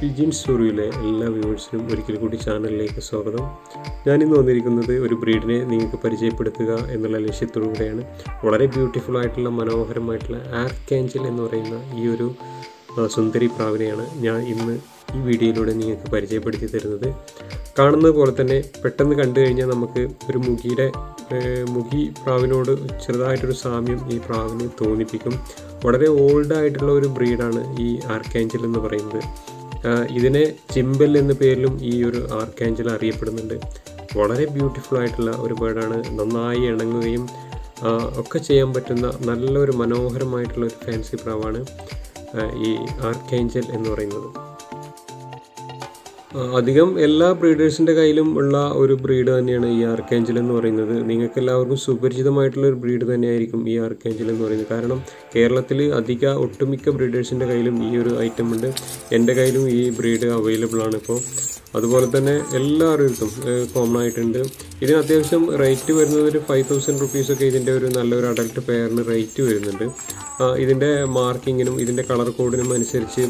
പിജിൻ സ്റ്റോറിയിലെ എല്ലാ വ്യൂവേഴ്സിനും ഒരിക്കൽ കൂടി ചാനലിലേക്ക് സ്വാഗതം. ഞാനിന്ന് വന്നിരിക്കുന്നത് ഒരു ബ്രീഡിനെ നിങ്ങൾക്ക് പരിചയപ്പെടുത്തുക എന്നുള്ള ലക്ഷ്യത്തോടുകൂടെയാണ്. വളരെ ബ്യൂട്ടിഫുൾ ആയിട്ടുള്ള മനോഹരമായിട്ടുള്ള ആർക്കേഞ്ചൽ എന്ന് പറയുന്ന ഈ ഒരു സുന്ദരി പ്രാവിനെയാണ് ഞാൻ ഇന്ന് ഈ വീഡിയോയിലൂടെ നിങ്ങൾക്ക് പരിചയപ്പെടുത്തി തരുന്നത്. കാണുന്നത് പോലെ തന്നെ പെട്ടെന്ന് കണ്ടു കഴിഞ്ഞാൽ നമുക്ക് ഒരു മുഖിയുടെ മുഖി പ്രാവിനോട് ചെറുതായിട്ടൊരു സാമ്യം ഈ പ്രാവിന് തോന്നിപ്പിക്കും. വളരെ ഓൾഡ് ആയിട്ടുള്ള ഒരു ബ്രീഡാണ് ഈ ആർക്കേഞ്ചൽ എന്ന് പറയുന്നത്. ഇതിനെ ചിമ്പൽ എന്ന പേരിലും ഈ ഒരു ആർക്കാഞ്ചൽ അറിയപ്പെടുന്നുണ്ട്. വളരെ ബ്യൂട്ടിഫുൾ ആയിട്ടുള്ള ഒരു ബേർഡാണ് നന്നായി ഇണങ്ങുകയും ഒക്കെ ചെയ്യാൻ പറ്റുന്ന നല്ലൊരു മനോഹരമായിട്ടുള്ള ഒരു ഫാൻസി പ്രാവാണ് ഈ ആർക്കേഞ്ചൽ എന്ന് പറയുന്നത്. അധികം എല്ലാ ബ്രീഡേഴ്സിന്റെ കയ്യിലും ഉള്ള ഒരു ബ്രീഡ് തന്നെയാണ് ഈ ആർക്കേഞ്ചൽ എന്ന് പറയുന്നത്. നിങ്ങൾക്ക് എല്ലാവർക്കും സുപരിചിതമായിട്ടുള്ള ഒരു ബ്രീഡ് തന്നെയായിരിക്കും ഈ ആർക്കേഞ്ചൽ എന്ന് പറയുന്നത്. കാരണം കേരളത്തിൽ അധിക ഒട്ടുമിക്ക ബ്രീഡേഴ്സിന്റെ കയ്യിലും ഈ ഒരു ഐറ്റം ഉണ്ട്. എന്റെ കയ്യിലും ഈ ബ്രീഡ് അവൈലബിൾ ആണ് ഇപ്പോൾ അതുപോലെ തന്നെ എല്ലാവർക്കും കോമൺ ആയിട്ടുണ്ട്. ഇതിന് അത്യാവശ്യം റേറ്റ് വരുന്നത് ഒരു ഫൈവ് തൗസൻഡ് റുപ്പീസൊക്കെ ഇതിന്റെ ഒരു നല്ലൊരു അഡൽട്ട് പെയറിന് റേറ്റ് വരുന്നുണ്ട്. ഇതിന്റെ മാർക്കിങ്ങിനും ഇതിന്റെ കളർ കോഡിനും അനുസരിച്ച്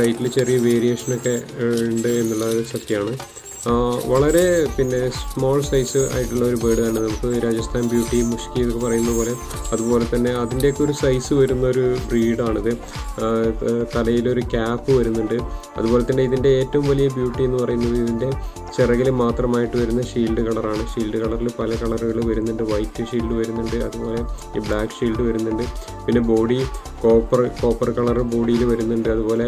റേറ്റിൽ ചെറിയ വേരിയേഷനൊക്കെ ഉണ്ട് എന്നുള്ളത് സത്യമാണ്. വളരെ പിന്നെ സ്മോൾ സൈസ് ആയിട്ടുള്ള ഒരു ബേർഡ് ആണ്. നമുക്ക് രാജസ്ഥാൻ ബ്യൂട്ടി മുഷ്കി എന്നൊക്കെ പറയുന്ന പോലെ അതുപോലെ തന്നെ അതിന്റെയൊക്കെ ഒരു സൈസ് വരുന്ന ഒരു ബ്രീഡാണിത് തലയിലൊരു ക്യാപ്പ് വരുന്നുണ്ട്. അതുപോലെ തന്നെ ഇതിന്റെ ഏറ്റവും വലിയ ബ്യൂട്ടി എന്ന് പറയുന്നത് ഇതിന്റെ ചിറകിൽ മാത്രമായിട്ട് വരുന്ന ഷീൽഡ് കളറാണ് ഷീൽഡ് കളറിൽ പല കളറുകൾ വരുന്നുണ്ട്. വൈറ്റ് ഷീൽഡ് വരുന്നുണ്ട്. അതുപോലെ ഈ ബ്ലാക്ക് ഷീൽഡ് വരുന്നുണ്ട്. പിന്നെ ബോഡി കോപ്പർ കോപ്പർ കളർ ബോഡിയിൽ വരുന്നുണ്ട്. അതുപോലെ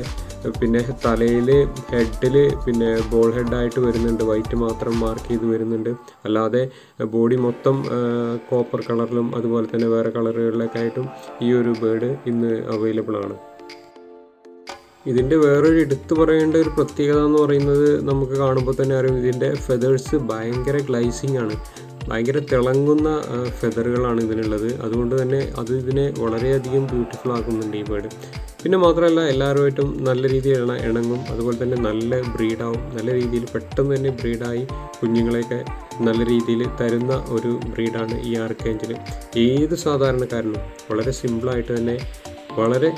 പിന്നെ തലയിൽ ഹെഡിൽ പിന്നെ ബോൾ ഹെഡായിട്ട് വരുന്നുണ്ട്. വൈറ്റ് മാത്രം മാർക്ക് ചെയ്ത് വരുന്നുണ്ട്. അല്ലാതെ ബോഡി മൊത്തം കോപ്പർ കളറിലും അതുപോലെ തന്നെ വേറെ കളറുകളിലൊക്കെ ആയിട്ടും ഈ ഒരു ബേഡ് ഇന്ന് അവൈലബിൾ ആണ്. ഇതിന്റെ വേറൊരു എടുത്തു പറയേണ്ട ഒരു പ്രത്യേകത എന്ന് പറയുന്നത് നമുക്ക് കാണുമ്പോൾ തന്നെ അറിയാം ഇതിന്റെ ഫെതേഴ്സ് ഭയങ്കര ഗ്ലൈസിങ് ആണ്. ഭയങ്കര തിളങ്ങുന്ന ഫെതറുകളാണ് ഇതിനുള്ളത്. അതുകൊണ്ട് തന്നെ അത് ഇതിനെ വളരെയധികം ബ്യൂട്ടിഫുൾ ആക്കുന്നുണ്ട് ഈ ബേർഡ് പിന്നെ മാത്രമല്ല എല്ലാവരുമായിട്ടും നല്ല രീതിയിൽ ഇണ ഇണങ്ങും. അതുപോലെ തന്നെ നല്ല ബ്രീഡാവും നല്ല രീതിയിൽ പെട്ടെന്ന് തന്നെ ബ്രീഡായി കുഞ്ഞുങ്ങളെയൊക്കെ നല്ല രീതിയിൽ തരുന്ന ഒരു ബ്രീഡാണ് ഈ ആർക്കേഞ്ചിൽ ഏത് സാധാരണക്കാരനും വളരെ സിമ്പിളായിട്ട് തന്നെ വളരെ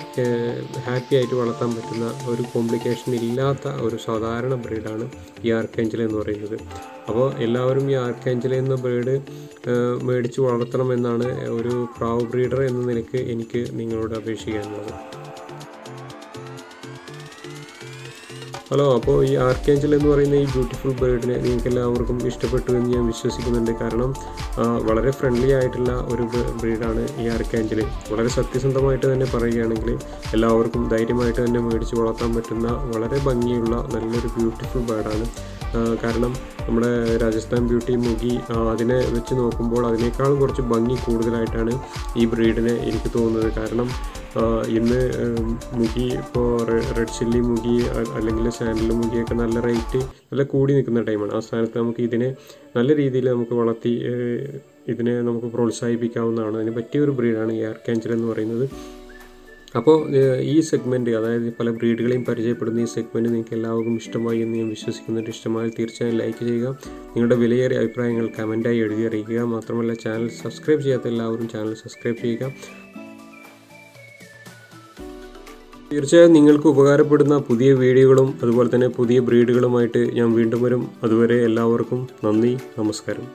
ഹാപ്പി ആയിട്ട് വളർത്താൻ പറ്റുന്ന ഒരു കോംപ്ലിക്കേഷൻ ഇല്ലാത്ത ഒരു സാധാരണ ബ്രീഡാണ് ഈ ആർക്കേഞ്ചൽ എന്ന് പറയുന്നത്. അപ്പോൾ എല്ലാവരും ഈ ആർക്കേഞ്ചൽ എന്ന ബ്രീഡ് മേടിച്ച് വളർത്തണമെന്നാണ് ഒരു പ്രാവ് ബ്രീഡർ എന്ന നിലയ്ക്ക് എനിക്ക് നിങ്ങളോട് അപേക്ഷിക്കാനുള്ളത്. ഹലോ അപ്പോൾ ഈ ആർക്കേഞ്ചൽ എന്ന് പറയുന്ന ഈ ബ്യൂട്ടിഫുൾ ബേർഡിനെ നിങ്ങൾക്ക് എല്ലാവർക്കും ഇഷ്ടപ്പെട്ടു എന്ന് ഞാൻ വിശ്വസിക്കുന്നുണ്ട്. കാരണം വളരെ ഫ്രണ്ട്ലി ആയിട്ടുള്ള ഒരു ബ്രീഡാണ് ഈ ആർക്കേഞ്ചൽ വളരെ സത്യസന്ധമായിട്ട് തന്നെ പറയുകയാണെങ്കിൽ എല്ലാവർക്കും ധൈര്യമായിട്ട് തന്നെ മേടിച്ച് വളർത്താൻ പറ്റുന്ന വളരെ ഭംഗിയുള്ള നല്ലൊരു ബ്യൂട്ടിഫുൾ ബേർഡാണ് കാരണം നമ്മുടെ രാജസ്ഥാൻ ബ്യൂട്ടി മുഖി അതിനെ വെച്ച് നോക്കുമ്പോൾ അതിനേക്കാളും കുറച്ച് ഭംഗി കൂടുതലായിട്ടാണ് ഈ ബ്രീഡിനെ എനിക്ക് തോന്നുന്നത്. കാരണം ഇന്ന് മുഖി ഇപ്പോൾ റെഡ് ചില്ലി മുഖി അല്ലെങ്കിൽ സാൻഡൽ മുഖിയൊക്കെ നല്ല റേറ്റ് നല്ല കൂടി നിൽക്കുന്ന ടൈമാണ് ആ സ്ഥാനത്ത് നമുക്ക് ഇതിനെ നല്ല രീതിയിൽ നമുക്ക് വളർത്തി ഇതിനെ നമുക്ക് പ്രോത്സാഹിപ്പിക്കാവുന്നതാണ്. അതിന് പറ്റിയ ഒരു ബ്രീഡാണ് ഈ ആർക്കാഞ്ചൽ എന്ന് പറയുന്നത്. അപ്പോൾ ഈ സെഗ്മെന്റ് അതായത് പല ബ്രീഡുകളെയും പരിചയപ്പെടുന്ന ഈ സെഗ്മെന്റ് നിങ്ങൾക്ക് എല്ലാവർക്കും ഇഷ്ടമായി എന്ന് ഞാൻ വിശ്വസിക്കുന്നുണ്ട്. ഇഷ്ടമായാൽ തീർച്ചയായും ലൈക്ക് ചെയ്യുക. നിങ്ങളുടെ വിലയേറിയ അഭിപ്രായങ്ങൾ കമന്റായി എഴുതി അറിയിക്കുക. മാത്രമല്ല ചാനൽ സബ്സ്ക്രൈബ് ചെയ്യാത്ത എല്ലാവരും ചാനൽ സബ്സ്ക്രൈബ് ചെയ്യുക. തീർച്ചയായും നിങ്ങൾക്ക് ഉപകാരപ്പെടുന്ന പുതിയ വീഡിയോകളും അതുപോലെ തന്നെ പുതിയ ബ്രീഡുകളുമായിട്ട് ഞാൻ വീണ്ടും വരും. അതുവരെ എല്ലാവർക്കും നന്ദി നമസ്കാരം.